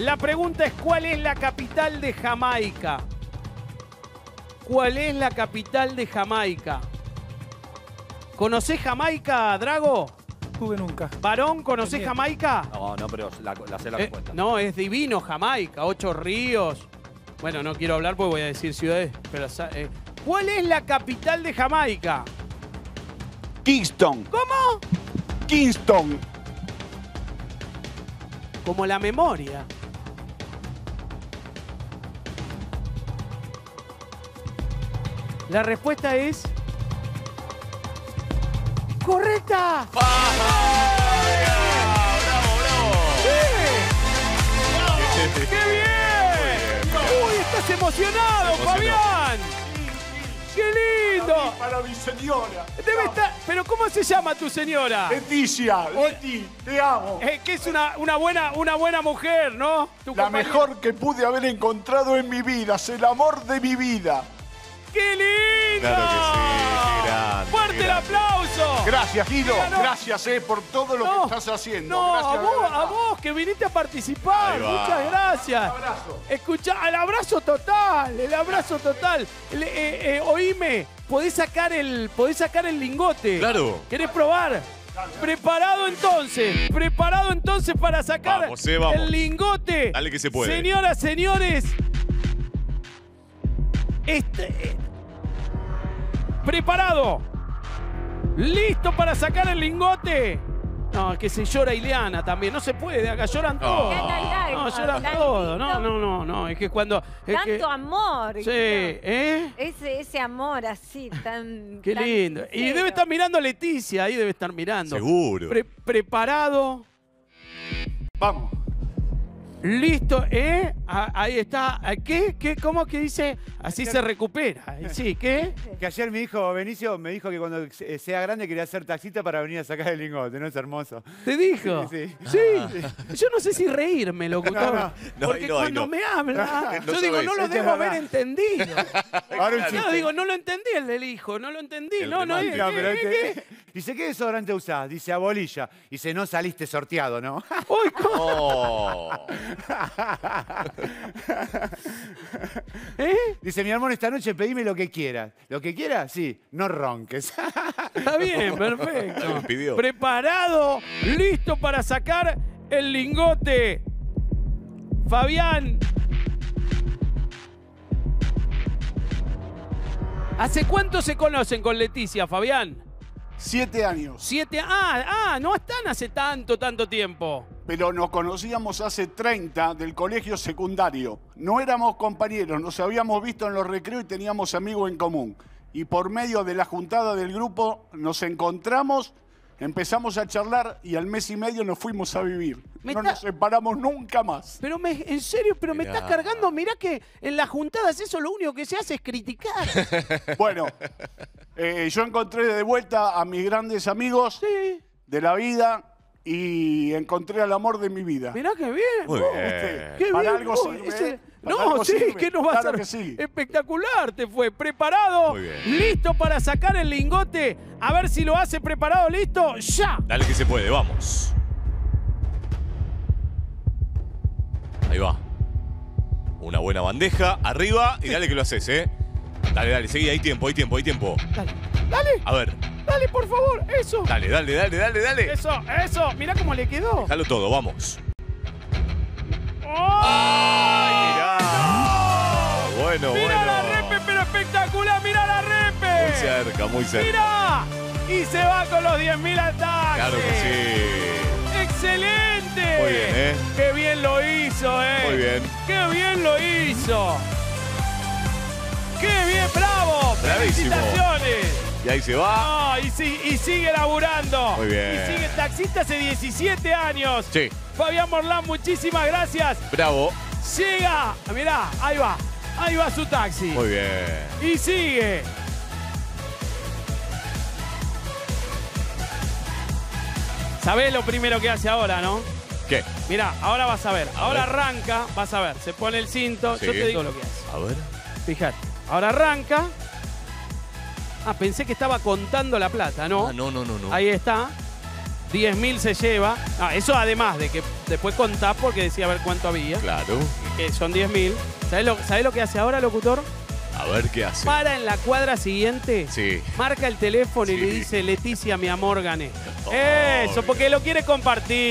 La pregunta es, ¿cuál es la capital de Jamaica? ¿Cuál es la capital de Jamaica? ¿Conocés Jamaica, Drago? Tuve nunca. ¿Varón, conocés Jamaica? No, no, pero la, la sé la Eh, respuesta. no, es divino Jamaica, ocho ríos. Bueno, no quiero hablar porque voy a decir ciudades, pero eh, ¿cuál es la capital de Jamaica? Kingston. ¿Cómo? Kingston. Como la memoria. La respuesta es correcta. ¡Sí! ¡Qué bien! ¡Uy, estás emocionado, Fabián! ¡Qué lindo! Para mi señora. Debe estar. ¿Pero cómo se llama tu señora? Leticia, Leti, te amo. Eh, que es una, una, buena, una buena mujer, ¿no? Tu La compañera. mejor que pude haber encontrado en mi vida. Es el amor de mi vida. ¡Qué lindo! Claro que sí, qué grande, ¡Fuerte qué el aplauso! Gracias, Guido. Mira, no. Gracias, eh, por todo lo No, que estás haciendo. No, Gracias, a de vos, verdad. a vos que viniste a participar. Ahí va. Muchas gracias. abrazo. Escucha, el abrazo total, el abrazo total. Le- eh, eh, oíme, podés sacar el, podés sacar el lingote. Claro. ¿Querés probar? Preparado entonces, preparado entonces para sacar Vamos, eh, vamos. el lingote. Dale que se puede. Señoras, señores. Este, eh, preparado. Listo para sacar el lingote. No, que se llora Ileana también. No se puede, acá lloran todos. No, lloran todos. No, no, no, no. Es que cuando. Es Tanto que, amor. sí. ¿eh? Ese, ese amor así, tan. Qué tan lindo. Y debe estar mirando Leticia, ahí debe estar mirando. Seguro. Pre- preparado. Vamos. Listo, ¿eh? Ah, Ahí está. ¿Qué? ¿Qué? ¿Cómo que dice? Así se recupera. Sí, ¿qué? Que ayer mi hijo Benicio me dijo que cuando se- sea grande quería ser taxista para venir a sacar el lingote, ¿no es hermoso? ¿Te dijo? Sí, sí. Sí. Yo no sé si reírme, locutor. No, no, porque no, cuando no. me habla, No yo digo, no lo Esto es debo haber verdad. entendido. Ahora un No, digo, no lo entendí el del hijo, no lo entendí. El No, no, ¿qué, pero qué, este- Dice, ¿qué desodorante usás? Dice, a bolilla. Dice, no saliste sorteado, ¿no? Uy, ¿cómo? Oh. ¿Eh? Dice, mi amor, esta noche pedime lo que quieras. ¿Lo que quieras? Sí, no ronques. Está bien, perfecto. Pidió. Preparado, listo para sacar el lingote. Fabián. ¿Hace cuánto se conocen con Leticia, Fabián? Siete años. Siete. Ah, ah, no están hace tanto, tanto tiempo. Pero nos conocíamos hace 30 del colegio secundario. No éramos compañeros, nos habíamos visto en los recreos y teníamos amigos en común. Y por medio de la juntada del grupo nos encontramos, empezamos a charlar y al mes y medio nos fuimos a vivir. Me no está- nos separamos nunca más. Pero me, en serio, pero me estás cargando. Mirá que en las juntadas eso lo único que se hace es criticar. Bueno, eh, yo encontré de vuelta a mis grandes amigos Sí. de la vida y encontré al amor de mi vida. Mirá qué bien. Muy bien. Qué Para bien, algo sirve, ese- ¿eh? No, sí, que nos va a Claro sí. espectacular. Te fue preparado, Muy bien. listo para sacar el lingote. A ver si lo hace preparado, listo, ya. Dale que se puede, vamos. Ahí va. Una buena bandeja, arriba y dale que lo haces, ¿eh? Dale, dale, seguí, hay tiempo, hay tiempo, hay tiempo. Dale, dale, A ver, dale, por favor, eso. dale, dale, dale, dale, dale. Eso, eso, mirá cómo le quedó. Déjalo todo, vamos. ¡Oh! Bueno, Mirá la bueno. repe, pero espectacular, mirá la repe. Muy cerca, muy cerca. Mirá, y se va con los 10.000 ataques. Claro que sí. ¡Excelente! Muy bien, ¿eh? ¡Qué bien lo hizo, eh! Muy bien. ¡Qué bien lo hizo! ¡Qué bien, bravo! Bravísimo. ¡Felicitaciones! Y ahí se va. Ah, y, si- y sigue laburando. Muy bien. Y sigue taxista hace 17 años. Sí, Fabián Morlán, muchísimas gracias. bravo. Llega, mirá, ahí va. Ahí va su taxi. Muy bien. Y sigue. ¿Sabés lo primero que hace ahora, no? ¿Qué? Mira, ahora vas a ver. Ahora ver. arranca, vas a ver. Se pone el cinto. Sí. Yo te digo lo que hace. A ver. Fíjate. Ahora arranca. Ah, pensé que estaba contando la plata, ¿no? Ah, no, no, no, no. Ahí está. 10.000 se lleva. Ah, eso además de que después contás porque decía a ver cuánto había, Claro. que son 10.000. ¿Sabés lo, ¿Sabés lo que hace ahora, locutor? A ver qué hace. Para en la cuadra siguiente, Sí. marca el teléfono y Sí. le dice, Leticia, mi amor, gané. Eso, porque lo quiere compartir.